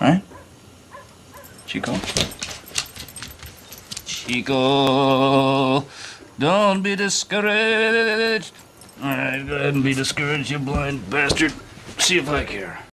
Right? Chico? Chico, don't be discouraged. All right, go ahead and be discouraged, you blind bastard. See if I care.